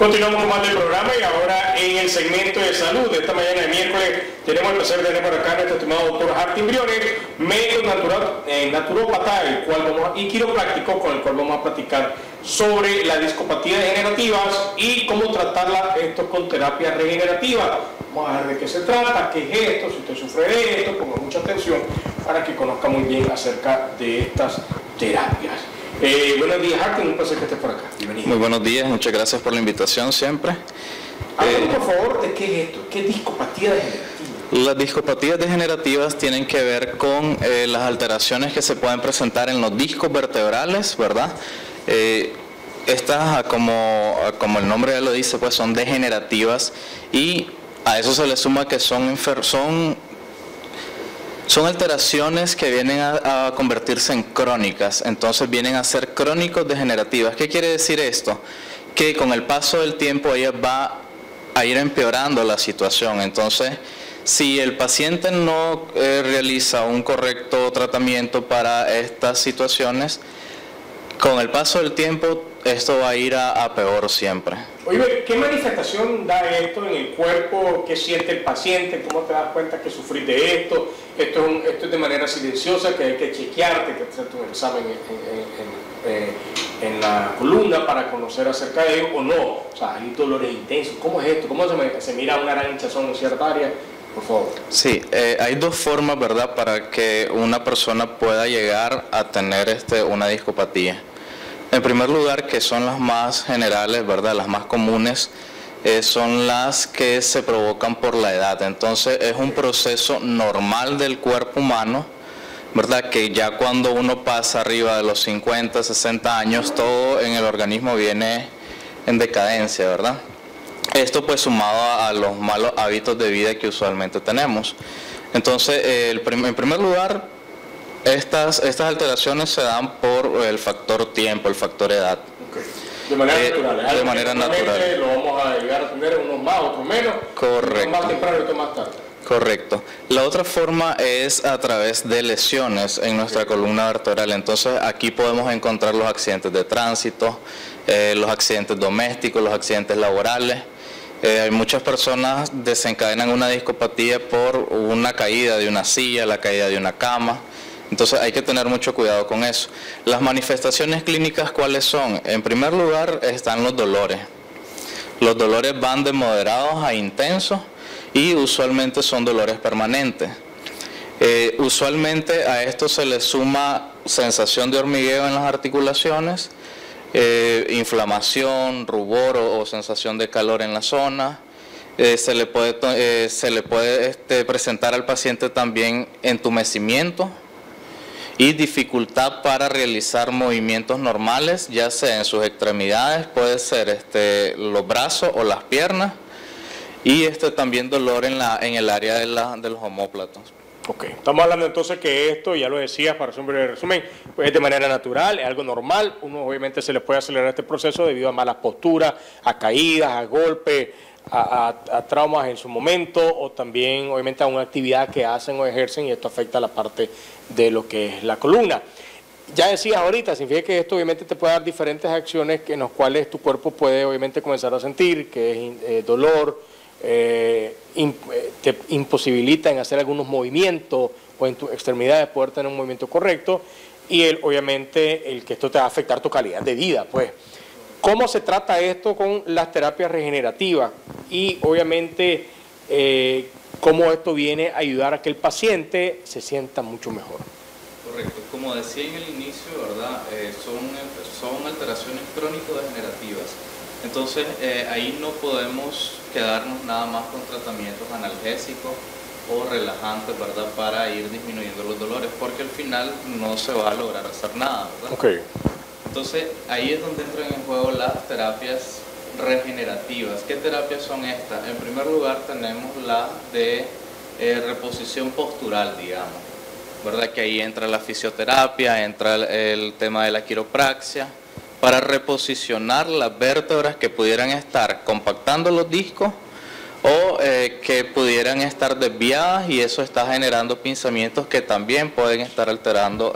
Continuamos con más del programa y ahora en el segmento de salud de esta mañana de miércoles tenemos el placer de tener por acá nuestro estimado doctor Hartin Briones, médico natural, eh, naturópata el cual vamos, y quiropráctico con el cual vamos a platicar sobre la discopatía degenerativas y cómo tratarla esto con terapia regenerativa. Vamos a ver de qué se trata, qué es esto, si usted sufre de esto, ponga mucha atención para que conozca muy bien acerca de estas terapias. Eh, buenos días, Hartin, un placer que estés por acá. Bienvenido. Muy buenos días, muchas gracias por la invitación siempre. Háblame, eh, por favor, de qué es esto, qué es discopatía degenerativa. Las discopatías degenerativas tienen que ver con eh, las alteraciones que se pueden presentar en los discos vertebrales, ¿verdad? estas, como, como el nombre ya lo dice, pues son degenerativas y a eso se le suma que son, son son alteraciones que vienen a, convertirse en crónicas, entonces vienen a ser crónicos degenerativas. ¿Qué quiere decir esto? Que con el paso del tiempo ella va a ir empeorando la situación. Entonces, si el paciente no eh, realiza un correcto tratamiento para estas situaciones, con el paso del tiempo esto va a ir a, peor siempre. Oye, ¿qué manifestación da esto en el cuerpo? ¿Qué siente el paciente? ¿Cómo te das cuenta que sufrís de esto? Esto es, esto es de manera silenciosa, que hay que chequearte, que hacerte un examen en, la columna para conocer acerca de ello o no. O sea, hay dolores intensos. ¿Cómo es esto? ¿Cómo se, se mira una gran hinchazón en cierta área? Por favor. Sí, eh, hay dos formas, ¿verdad?, para que una persona pueda llegar a tener este, una discopatía. En primer lugar, que son las más generales, ¿verdad? Las más comunes, eh, son las que se provocan por la edad. Entonces es un proceso normal del cuerpo humano, ¿verdad? Que ya cuando uno pasa arriba de los 50, 60 años, todo en el organismo viene en decadencia, ¿verdad? Esto pues sumado a, los malos hábitos de vida que usualmente tenemos. Entonces, en primer lugar, estas, estas alteraciones se dan por el factor tiempo, el factor edad. De manera eh, natural. De manera natural. Lo vamos a llegar a tener unos más, otros menos. Correcto. más temprano y otros más tarde. Correcto. La otra forma es a través de lesiones en nuestra columna vertebral. Entonces aquí podemos encontrar los accidentes de tránsito, eh, los accidentes domésticos, los accidentes laborales. Eh, hay muchas personas desencadenan una discopatía por una caída de una silla, la caída de una cama. Entonces hay que tener mucho cuidado con eso. Las manifestaciones clínicas, ¿cuáles son? En primer lugar están los dolores. Los dolores van de moderados a intensos y usualmente son dolores permanentes. Eh, usualmente a esto se le suma sensación de hormigueo en las articulaciones, eh, inflamación, rubor o, sensación de calor en la zona. Eh, se le puede, este, presentar al paciente también entumecimiento, y dificultad para realizar movimientos normales, ya sea en sus extremidades, puede ser este, los brazos o las piernas, y este, también dolor en, la, en el área de, la, de los homóplatos. Ok, estamos hablando entonces que esto, ya lo decías para hacer un breve resumen, pues es de manera natural, es algo normal, uno obviamente se le puede acelerar este proceso debido a malas posturas, a caídas, a golpes, a, traumas en su momento o también obviamente a una actividad que hacen o ejercen y esto afecta a la parte de lo que es la columna. Ya decías ahorita, significa que esto obviamente te puede dar diferentes acciones en las cuales tu cuerpo puede obviamente comenzar a sentir, que es eh, dolor, eh, eh, te imposibilita en hacer algunos movimientos o en tus extremidades poder tener un movimiento correcto y el, obviamente el que esto te va a afectar tu calidad de vida, pues. ¿Cómo se trata esto con las terapias regenerativas? Y obviamente, eh, cómo esto viene a ayudar a que el paciente se sienta mucho mejor. Correcto. Como decía en el inicio, ¿verdad? Son, son alteraciones crónico-degenerativas. Entonces, eh, ahí no podemos quedarnos nada más con tratamientos analgésicos o relajantes, ¿verdad? Para ir disminuyendo los dolores, porque al final no se va a lograr hacer nada, ¿verdad? Okay. Entonces ahí es donde entran en juego las terapias regenerativas. ¿Qué terapias son estas? En primer lugar tenemos la de eh, reposición postural, digamos. ¿Verdad? Que ahí entra la fisioterapia, entra el, tema de la quiropraxia, para reposicionar las vértebras que pudieran estar compactando los discos o eh, que pudieran estar desviadas y eso está generando pinzamientos que también pueden estar alterando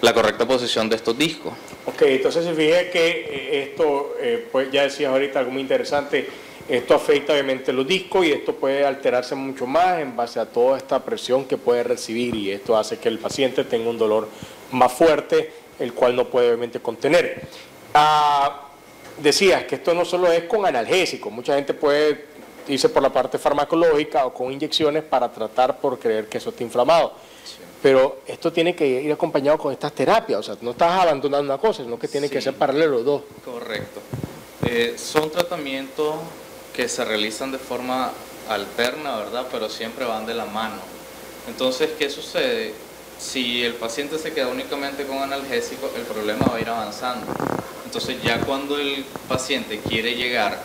la correcta posición de estos discos. Ok, entonces fije que eh, esto, eh, pues ya decías ahorita algo muy interesante, esto afecta obviamente los discos y esto puede alterarse mucho más en base a toda esta presión que puede recibir y esto hace que el paciente tenga un dolor más fuerte, el cual no puede obviamente contener. Ah, decías que esto no solo es con analgésicos, mucha gente puede irse por la parte farmacológica o con inyecciones para tratar por creer que eso está inflamado. Pero esto tiene que ir acompañado con estas terapias, o sea, no estás abandonando una cosa, sino que tiene que ser paralelo dos. Correcto. Eh, son tratamientos que se realizan de forma alterna, ¿verdad? Pero siempre van de la mano. Entonces, ¿qué sucede? Si el paciente se queda únicamente con analgésico, el problema va a ir avanzando. Entonces, ya cuando el paciente quiere llegar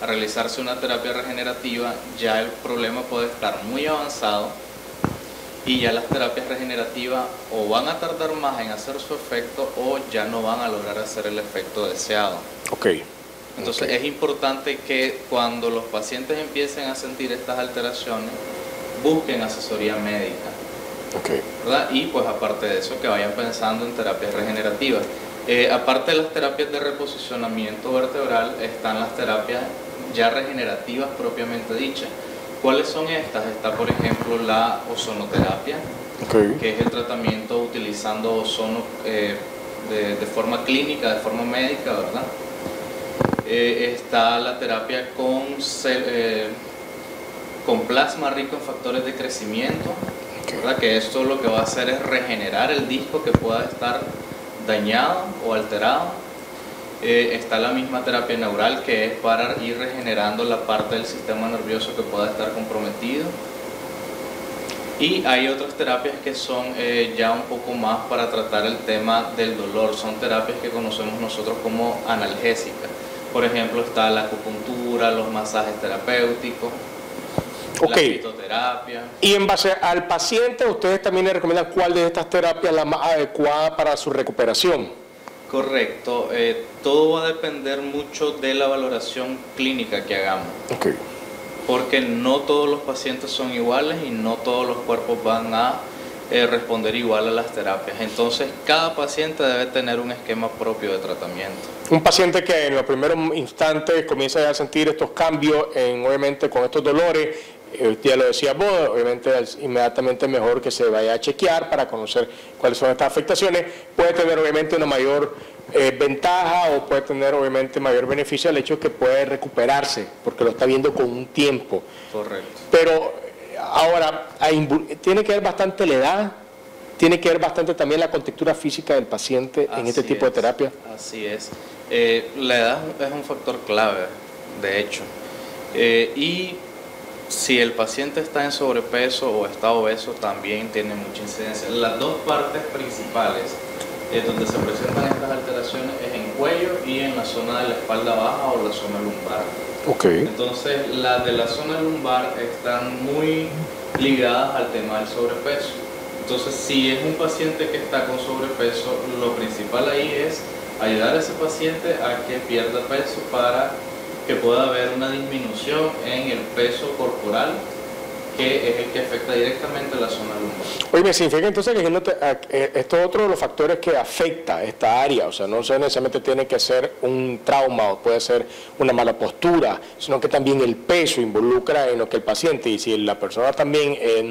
a realizarse una terapia regenerativa, ya el problema puede estar muy avanzado y ya las terapias regenerativas o van a tardar más en hacer su efecto o ya no van a lograr hacer el efecto deseado. Ok. Entonces es importante que cuando los pacientes empiecen a sentir estas alteraciones, busquen asesoría médica. Okay. ¿verdad? Y pues aparte de eso, que vayan pensando en terapias regenerativas. Eh, aparte de las terapias de reposicionamiento vertebral, están las terapias ya regenerativas propiamente dichas. ¿Cuáles son estas? Está, por ejemplo, la ozonoterapia, que es el tratamiento utilizando ozono eh, de, forma clínica, de forma médica, ¿verdad? Eh, está la terapia con, con plasma rico en factores de crecimiento, ¿verdad? que esto lo que va a hacer es regenerar el disco que pueda estar dañado o alterado eh, está la misma terapia neural que es para ir regenerando la parte del sistema nervioso que pueda estar comprometido. Y hay otras terapias que son eh, ya un poco más para tratar el tema del dolor. Son terapias que conocemos nosotros como analgésicas. Por ejemplo, está la acupuntura, los masajes terapéuticos, la fitoterapia. Y en base al paciente, ustedes también le recomiendan cuál de estas terapias es la más adecuada para su recuperación. Correcto, eh, todo va a depender mucho de la valoración clínica que hagamos. Porque no todos los pacientes son iguales y no todos los cuerpos van a eh, responder igual a las terapias. Entonces, cada paciente debe tener un esquema propio de tratamiento. Un paciente que en los primeros instantes comienza a sentir estos cambios, en, obviamente con estos dolores, ya lo decía vos, obviamente es inmediatamente mejor que se vaya a chequear para conocer cuáles son estas afectaciones. Puede tener obviamente una mayor eh, ventaja o puede tener obviamente mayor beneficio el hecho de que puede recuperarse, porque lo está viendo con un tiempo. Correcto. Pero ahora, tiene que ver bastante la edad, tiene que ver bastante también la contextura física del paciente en este tipo de terapia. Así es. Eh, la edad es un factor clave, de hecho. y si el paciente está en sobrepeso o está obeso, también tiene mucha incidencia. Las dos partes principales eh, donde se presentan estas alteraciones es en cuello y en la zona de la espalda baja o la zona lumbar. Okay. Entonces, las de la zona lumbar están muy ligadas al tema del sobrepeso. Entonces, si es un paciente que está con sobrepeso, lo principal ahí es ayudar a ese paciente a que pierda peso para que pueda haber una disminución en el peso corporal que es el que afecta directamente la zona lumbar. Oye, me significa entonces que eh, esto es otro de los factores que afecta esta área, o sea, no necesariamente tiene que ser un trauma o puede ser una mala postura, sino que también el peso involucra en lo que el paciente, y si la persona también eh,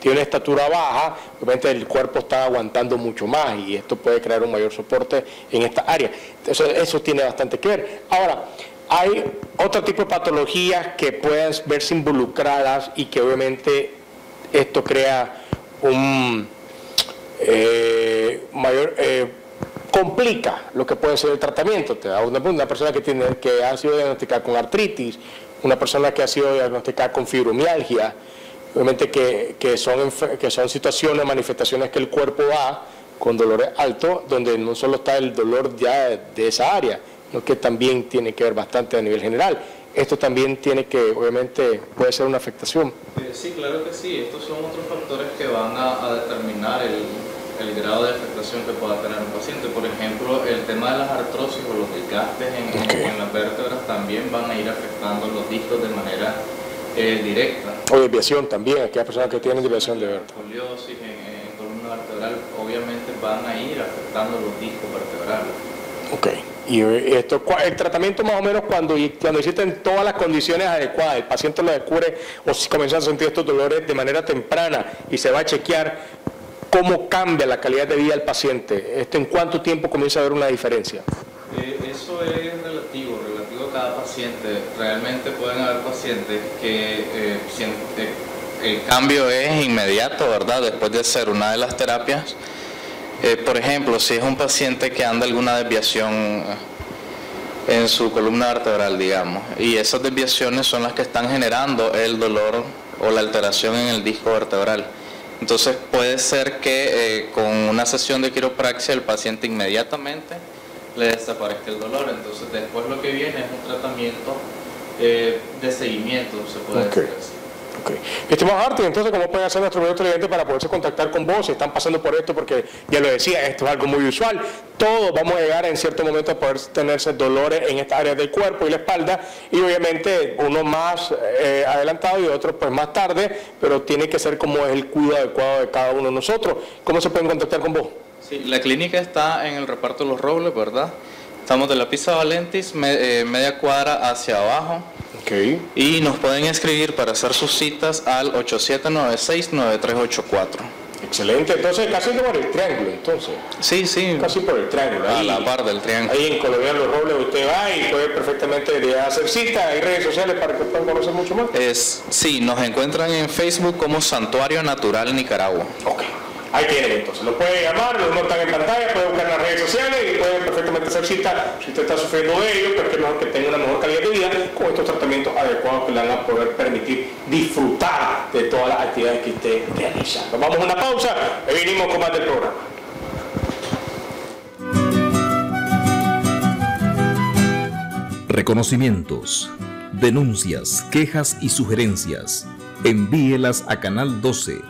tiene una estatura baja, obviamente el cuerpo está aguantando mucho más y esto puede crear un mayor soporte en esta área. Entonces, eso tiene bastante que ver. Ahora, hay otro tipo de patologías que pueden verse involucradas y que obviamente esto crea un eh, mayor eh, complica lo que puede ser el tratamiento. Da una, persona que tiene que ha sido diagnosticada con artritis, una persona que ha sido diagnosticada con fibromialgia, obviamente que, que son, que son situaciones, manifestaciones que el cuerpo va con dolores altos, donde no solo está el dolor ya de esa área, lo que también tiene que ver bastante a nivel general. Esto también tiene que, obviamente, puede ser una afectación. Eh, sí, claro que sí. Estos son otros factores que van a, determinar el, grado de afectación que pueda tener un paciente. Por ejemplo, el tema de las artrosis o los desgastes en, las vértebras también van a ir afectando los discos de manera eh, directa. O desviación también, aquellas personas que tienen desviación de vértebra. Escoliosis en, columna vertebral obviamente van a ir afectando los discos vertebrales. Ok. Y esto, el tratamiento más o menos cuando, cuando existen todas las condiciones adecuadas, el paciente lo descubre o si comienza a sentir estos dolores de manera temprana y se va a chequear cómo cambia la calidad de vida del paciente. ¿Esto en cuánto tiempo comienza a haber una diferencia? Eh, eso es relativo, relativo a cada paciente. Realmente pueden haber pacientes que eh, el cambio es inmediato, ¿verdad? Después de hacer una de las terapias eh, por ejemplo, si es un paciente que anda alguna desviación eh, en su columna vertebral, digamos, y esas desviaciones son las que están generando el dolor o la alteración en el disco vertebral. Entonces puede ser que eh, con una sesión de quiropraxia el paciente inmediatamente le desaparezca el dolor. Entonces después lo que viene es un tratamiento de seguimiento, se puede decir Okay. Estimado Arti, entonces, ¿cómo pueden hacer nuestros televidentes para poderse contactar con vos? Si están pasando por esto, porque ya lo decía, esto es algo muy usual. Todos vamos a llegar en cierto momento a poder tenerse dolores en esta área del cuerpo y la espalda, y obviamente uno más eh, adelantado y otro pues más tarde, pero tiene que ser como es el cuidado adecuado de cada uno de nosotros. ¿Cómo se pueden contactar con vos? Sí, la clínica está en el reparto de los robles, ¿verdad? Estamos de la Pisa Valentis, eh, media cuadra hacia abajo. Y nos pueden escribir para hacer sus citas al 8796-9384. Excelente, entonces casi por el triángulo, entonces. Sí, sí. Casi por el triángulo. a la par del triángulo. Ahí en Colombia Los Robles usted va y puede perfectamente hacer cita. Hay redes sociales para que puedan conocer mucho más. Es, sí, nos encuentran en Facebook como Santuario Natural Nicaragua. Ahí tienen entonces, lo pueden llamar, los notan en pantalla, pueden buscar en las redes sociales y pueden perfectamente hacer cita si usted está sufriendo de ello, pero que mejor que tenga una mejor calidad de vida con estos tratamientos adecuados que le van a poder permitir disfrutar de todas las actividades que usted realiza. Nos vamos a una pausa y venimos con más del programa. Reconocimientos, denuncias, quejas y sugerencias. Envíelas a Canal 12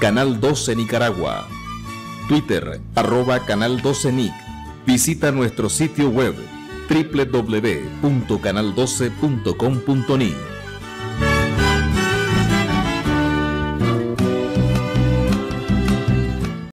Canal 12 Nicaragua. Twitter, arroba Canal 12 Nic. Visita nuestro sitio web www.canal12.com.ni.